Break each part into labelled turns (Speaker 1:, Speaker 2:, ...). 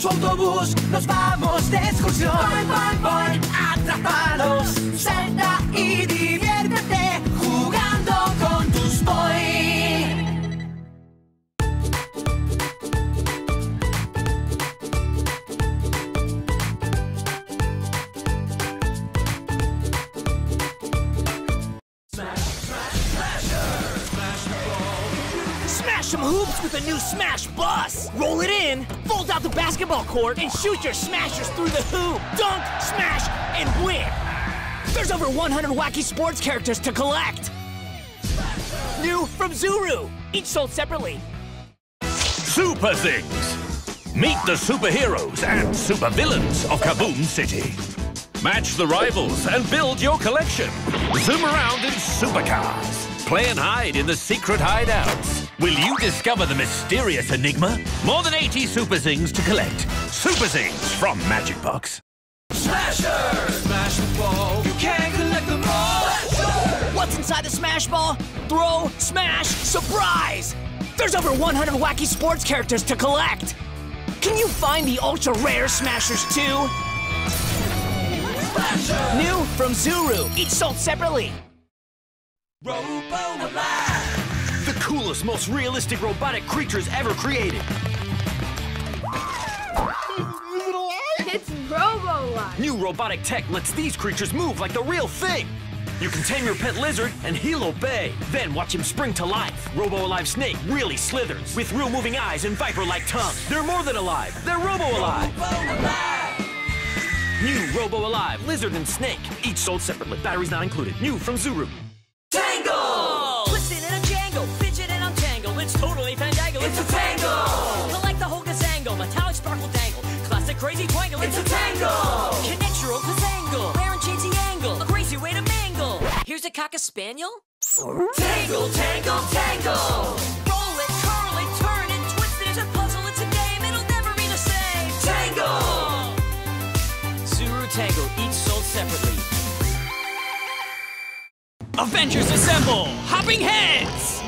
Speaker 1: su autobús nos vamos de excursión. Boing, boing, boing, atrápalos, salta y diviértete jugando con tus boing.
Speaker 2: New Smash Bus! Roll it in, fold out the basketball court, and shoot your smashers through the hoop! Dunk, smash, and win! There's over 100 wacky sports characters to collect! New from Zuru, each sold separately.
Speaker 3: Super Things. Meet the superheroes and supervillains of Kaboom City. Match the rivals and build your collection. Zoom around in supercars. Play and hide in the secret hideouts. Will you discover the mysterious enigma? More than 80 Super Zings to collect. Super Zings from Magic Box.
Speaker 1: Smasher! Smash the ball, you can collect them all.
Speaker 2: What's inside the Smash Ball? Throw, smash, surprise! There's over 100 wacky sports characters to collect! Can you find the ultra rare Smashers too? New from Zuru, each sold separately.
Speaker 1: Robo Alive!
Speaker 4: Coolest, most realistic robotic creatures ever created.
Speaker 5: It's Robo Life.
Speaker 4: New robotic tech lets these creatures move like the real thing. You can tame your pet lizard and he'll obey. Then watch him spring to life. Robo Alive Snake really slithers with real moving eyes and viper-like tongue. They're more than alive. They're Robo Alive.
Speaker 1: Robo Alive!
Speaker 4: New Robo Alive Lizard and Snake. Each sold separately. Batteries not included. New from Zuru.
Speaker 2: Crazy twangle.
Speaker 1: It's a tangle!
Speaker 2: Connect your old gazangle. Rare and change the angle. A crazy way to mangle. Here's a cocker spaniel.
Speaker 1: Tangle, tangle, tangle!
Speaker 2: Roll it, curl it, turn it, twist it. It's a puzzle, it's a game. It'll never be the same.
Speaker 1: Tangle!
Speaker 2: Tangle, each sold separately.
Speaker 6: Avengers Assemble! Hopping Heads!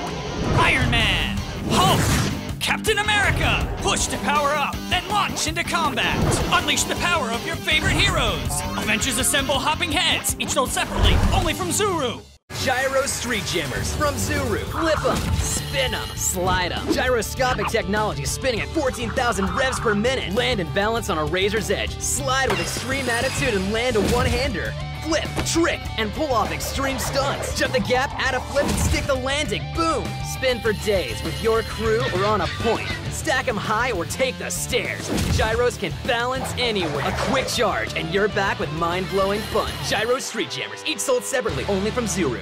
Speaker 6: Iron Man! Hulk! Captain America! Push to power up, then launch into combat! Unleash the power of your favorite heroes! Avengers Assemble Hopping Heads! Each sold separately, only from Zuru!
Speaker 7: Gyro Street Jammers from Zuru. Flip 'em, spin 'em, slide 'em. Gyroscopic technology spinning at 14,000 revs per minute. Land and balance on a razor's edge. Slide with extreme attitude and land a one-hander. Flip, trick, and pull off extreme stunts. Jump the gap, add a flip, and stick the landing. Boom! Spin for days with your crew or on a point. Stack 'em high or take the stairs. Gyros can balance anywhere. A quick charge, and you're back with mind-blowing fun. Gyro Street Jammers, each sold separately, only from Zuru.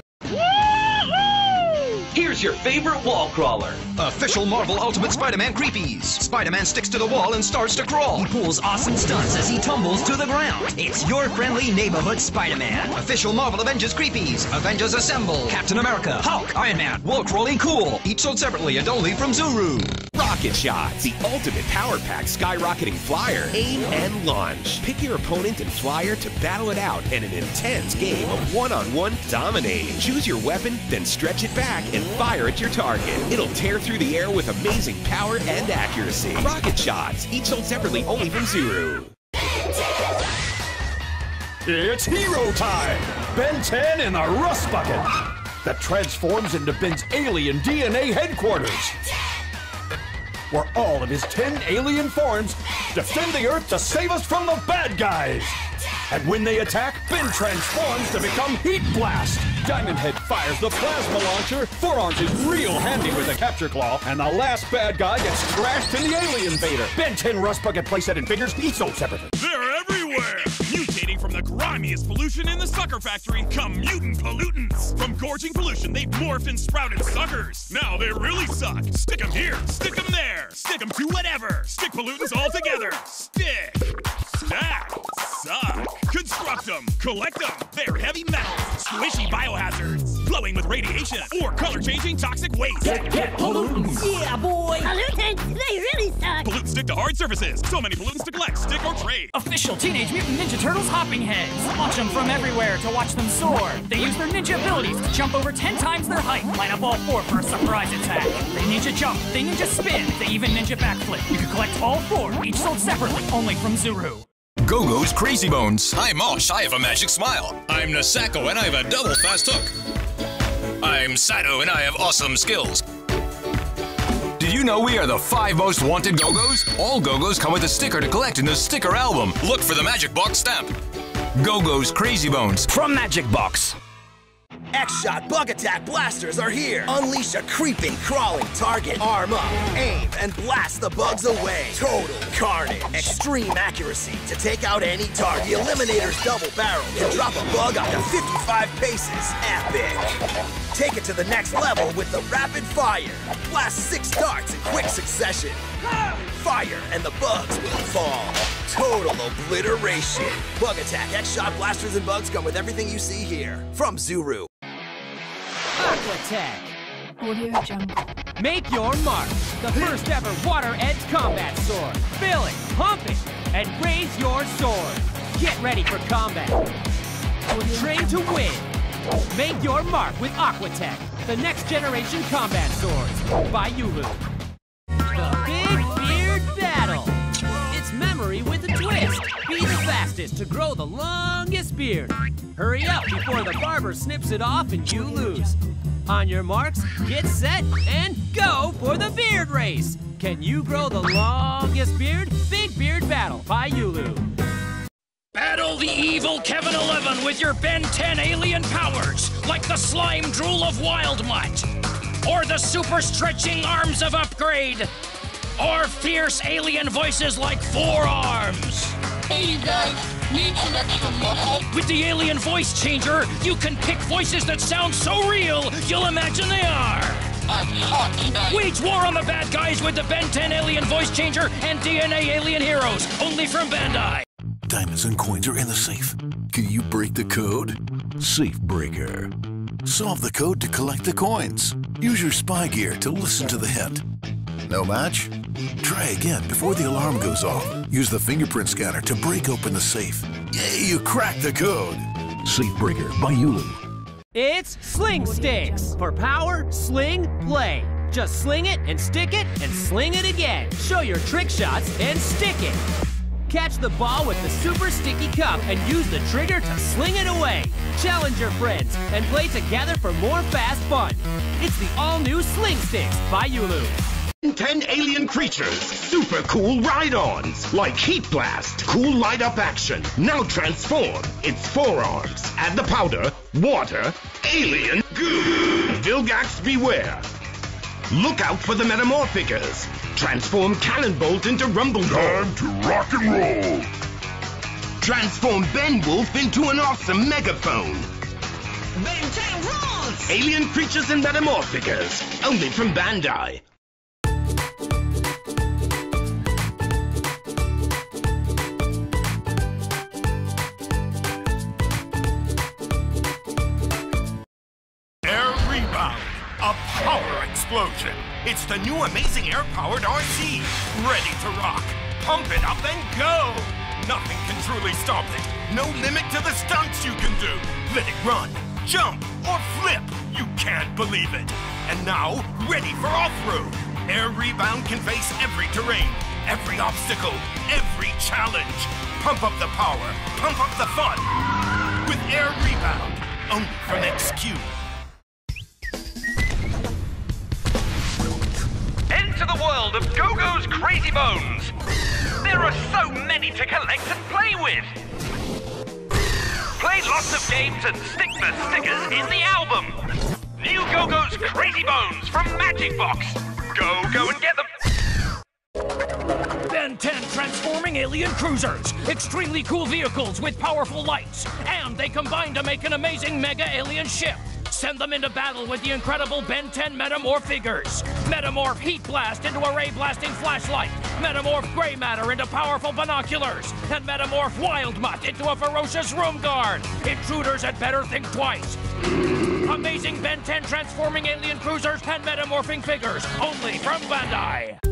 Speaker 8: Here's your favorite wall crawler.
Speaker 9: Official Marvel Ultimate Spider-Man Creepies. Spider-Man sticks to the wall and starts to crawl.
Speaker 8: He pulls awesome stunts as he tumbles to the ground. It's your friendly neighborhood Spider-Man.
Speaker 9: Official Marvel Avengers Creepies. Avengers Assemble.
Speaker 8: Captain America, Hulk, Iron Man, wall crawling cool.
Speaker 9: Each sold separately and only from Zuru.
Speaker 10: Rocket Shots, the ultimate power pack skyrocketing flyer. Aim and launch. Pick your opponent and flyer to battle it out in an intense game of one-on-one dominating. Choose your weapon, then stretch it back and fire at your target. It'll tear through the air with amazing power and accuracy. Rocket Shots, each sold separately only from Zuru.
Speaker 11: It's hero time! Ben 10 in the Rust Bucket that transforms into Ben's alien DNA headquarters. Where all of his 10 alien forms defend the Earth to save us from the bad guys. And when they attack, Ben transforms to become Heat Blast. Diamond Head fires the plasma launcher. Four Arms is real handy with the capture claw. And the last bad guy gets trashed in the alien Vader. Ben 10 Rust Bucket playset and figures each sold separately.
Speaker 12: They're everywhere! From the grimiest pollution in the sucker factory come mutant pollutants. From gorging pollution, they've morphed and sprouted suckers. Now they really suck. Stick 'em here, stick 'em there, stick 'em to whatever. Stick pollutants all together. Stick, stack, suck. Construct them, collect them. They're heavy metals, squishy biohazards, glowing with radiation, or color-changing toxic waste.
Speaker 2: Get, get pollutants.
Speaker 13: Yeah, boy. Pollutants? They really suck.
Speaker 12: Pollutants stick to hard surfaces. So many pollutants to collect, stick or trade.
Speaker 6: Official Teenage Mutant Ninja Turtles hopping heads. Launch them from everywhere to watch them soar. They use their ninja abilities to jump over 10 times their height. Line up all four for a surprise attack. They ninja jump, they ninja spin, they even ninja backflip. You can collect all four, each sold separately, only from Zuru.
Speaker 14: Go-Go's Crazy Bones. I'm Mosh, I have a magic smile. I'm Nasako, and I have a double fast hook. I'm Sato, and I have awesome skills. Did you know we are the five most wanted Go-Go's? All Go-Go's come with a sticker to collect in the sticker album. Look for the Magic Box stamp. Go-Go's Crazy Bones.
Speaker 2: From Magic Box. X-Shot Bug Attack Blasters are here! Unleash a creeping, crawling target. Arm up, aim, and blast the bugs away. Total carnage. Extreme accuracy to take out any target. The Eliminator's double barrel can drop a bug up to 55 paces. Epic! Take it to the next level with the Rapid Fire. Blast six darts in quick succession. Fire and the bugs will fall. Total obliteration. Bug Attack, X-Shot Blasters and Bugs come with everything you see here. From Zuru.
Speaker 7: Aquatech.
Speaker 5: Audio Jungle.
Speaker 7: Make your mark. The first ever water edge combat sword. Fill it, pump it, and raise your sword. Get ready for combat. Train to win. Make your mark with Aquatech, the next generation combat swords by Yulu. To grow the longest beard. Hurry up before the barber snips it off and you lose. On your marks, get set, and go for the beard race. Can you grow the longest beard? Big Beard Battle by Yulu.
Speaker 15: Battle the evil Kevin 11 with your Ben 10 alien powers, like the slime drool of Wild Mutt, or the super stretching arms of Upgrade, or fierce alien voices like Four Arms.
Speaker 16: Hey, you guys, need some extra muscle?
Speaker 15: With the alien voice changer, you can pick voices that sound so real, you'll imagine they are.
Speaker 16: I'm.
Speaker 15: Wage war on the bad guys with the Ben 10 alien voice changer and DNA alien heroes, only from Bandai.
Speaker 17: Diamonds and coins are in the safe. Can you break the code? Safe Breaker. Solve the code to collect the coins. Use your spy gear to listen to the hint. No match? Try again before the alarm goes off. Use the fingerprint scanner to break open the safe. Yay, you cracked the code! Safe Breaker by Yulu.
Speaker 7: It's Sling Sticks. For power, sling, play. Just sling it and stick it and sling it again. Show your trick shots and stick it. Catch the ball with the super sticky cup and use the trigger to sling it away. Challenge your friends and play together for more fast fun. It's the all-new Sling Sticks by Yulu.
Speaker 18: 10 alien creatures, super cool ride-ons, like Heat Blast, cool light-up action. Now transform. It's Four Arms. Add the powder, water, alien goo. Vilgax beware. Look out for the metamorphicers. Transform Cannonbolt into Rumble Time to rock and roll. Transform Ben Wolf into an awesome megaphone.
Speaker 16: Ben 10 rules!
Speaker 18: Alien creatures and metamorphicers, only from Bandai.
Speaker 19: The new amazing air-powered RC, ready to rock. Pump it up and go. Nothing can truly stop it. No limit to the stunts you can do. Let it run, jump, or flip. You can't believe it. And now, ready for off-road. Air Rebound can face every terrain, every obstacle, every challenge. Pump up the power, pump up the fun. With Air Rebound, only from XQ.
Speaker 3: Of Go-Go's Crazy Bones. There are so many to collect and play with. Play lots of games and stick the stickers in the album. New Go-Go's Crazy Bones from Magic Box. Go, go and get them.
Speaker 15: Ben 10 transforming alien cruisers. Extremely cool vehicles with powerful lights. And they combine to make an amazing mega alien ship. Send them into battle with the incredible Ben 10 Metamorph figures. Metamorph Heat Blast into a ray blasting flashlight. Metamorph Gray Matter into powerful binoculars. And Metamorph Wild Mutt into a ferocious room guard. Intruders had better think twice. Amazing Ben 10 transforming alien cruisers and metamorphing figures, only from Bandai.